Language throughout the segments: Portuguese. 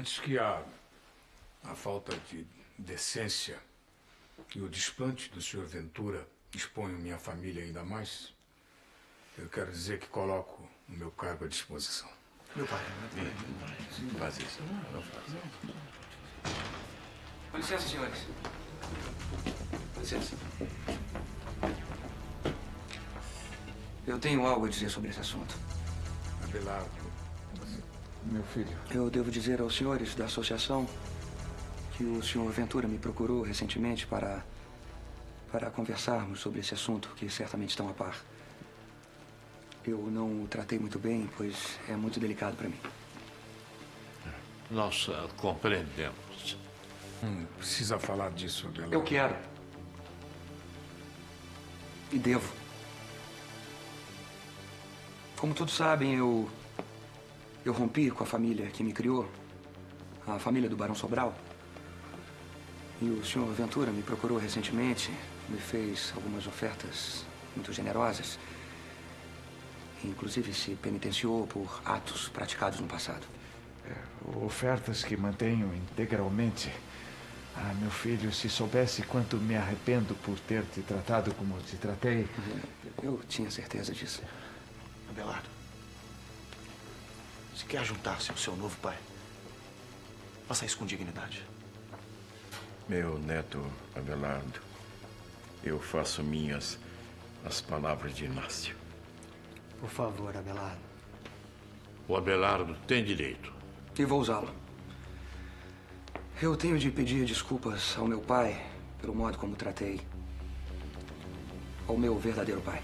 Antes que a, a falta de decência e o desplante do Sr. Ventura exponham minha família ainda mais, eu quero dizer que coloco o meu cargo à disposição. Meu pai. Não faz isso. Não faz. Com licença, senhores. Com licença. Eu tenho algo a dizer sobre esse assunto. Abelardo. Meu filho. Eu devo dizer aos senhores da associação que o senhor Ventura me procurou recentemente para para conversarmos sobre esse assunto que certamente estão a par. Eu não o tratei muito bem, pois é muito delicado para mim. Nós uh, compreendemos. Não precisa falar disso, Abelardo. Eu quero. E devo. Como todos sabem, eu. Eu rompi com a família que me criou, a família do Barão Sobral. E o senhor Ventura me procurou recentemente, me fez algumas ofertas muito generosas. Inclusive se penitenciou por atos praticados no passado. É, ofertas que mantenho integralmente. Ah, meu filho, se soubesse quanto me arrependo por ter te tratado como te tratei. Eu tinha certeza disso. Abelardo, se quer juntar-se ao seu novo pai, faça isso com dignidade. Meu neto Abelardo, eu faço minhas as palavras de Inácio. Por favor, Abelardo. O Abelardo tem direito. E vou usá-lo. Eu tenho de pedir desculpas ao meu pai pelo modo como tratei. Ao meu verdadeiro pai.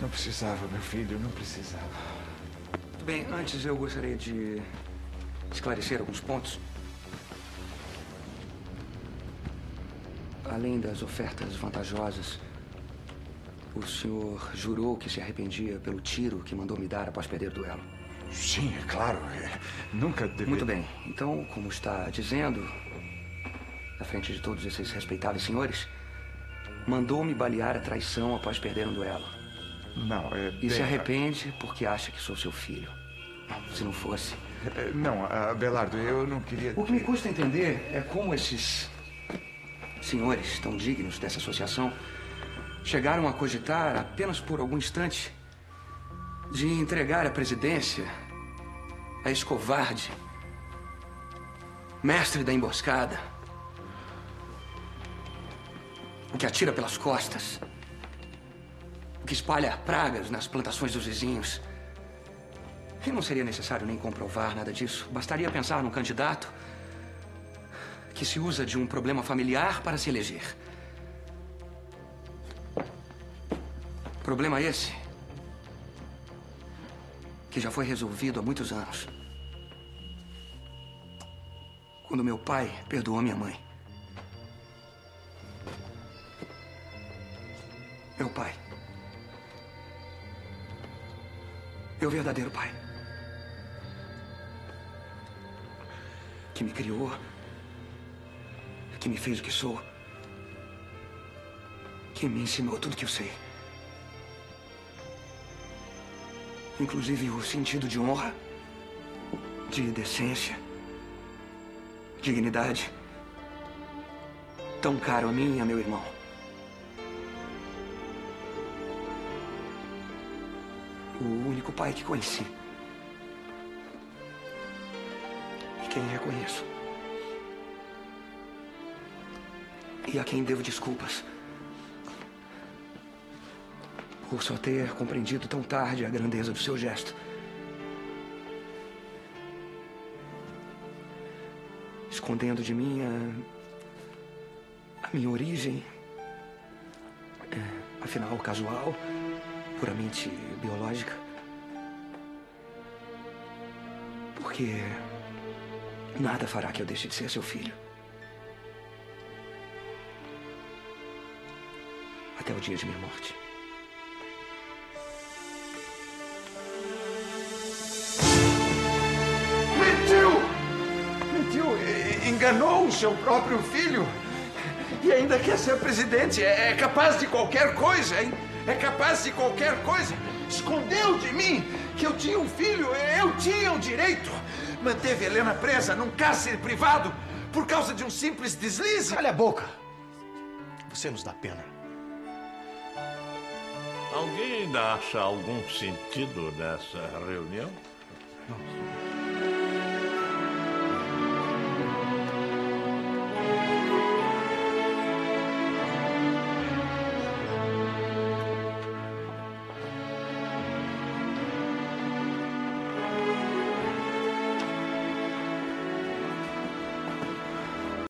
Não precisava, meu filho, não precisava. Bem, antes eu gostaria de esclarecer alguns pontos. Além das ofertas vantajosas, o senhor jurou que se arrependia pelo tiro que mandou me dar após perder o duelo. Sim, é claro. É, nunca deveria... Muito bem. Então, como está dizendo, na frente de todos esses respeitáveis senhores, mandou-me balear a traição após perder um duelo. Não, é. E se arrepende porque acha que sou seu filho. Se não fosse. É, não, Abelardo, eu não queria. O que me custa entender é como esses senhores tão dignos dessa associação chegaram a cogitar, apenas por algum instante, de entregar a presidência a esse covarde, mestre da emboscada, o que atira pelas costas, que espalha pragas nas plantações dos vizinhos. E não seria necessário nem comprovar nada disso. Bastaria pensar num candidato que se usa de um problema familiar para se eleger. Problema esse que já foi resolvido há muitos anos. Quando meu pai perdoou minha mãe. Meu pai. Meu verdadeiro pai. Que me criou. Que me fez o que sou. Que me ensinou tudo que eu sei. Inclusive o sentido de honra, de decência, dignidade. Tão caro a mim e a meu irmão. O único pai que conheci. E quem reconheço. E a quem devo desculpas por só ter compreendido tão tarde a grandeza do seu gesto. Escondendo de mim a, a minha origem, é, afinal casual, puramente biológica. Porque nada fará que eu deixe de ser seu filho. Até o dia de minha morte. enganou o seu próprio filho e ainda quer ser presidente. É, é capaz de qualquer coisa, hein? É capaz de qualquer coisa. Escondeu de mim que eu tinha um filho. Eu tinha o direito. manteve Helena presa num cárcere privado por causa de um simples deslize. Calha a boca. Você nos dá pena. Alguém ainda acha algum sentido nessa reunião? Não.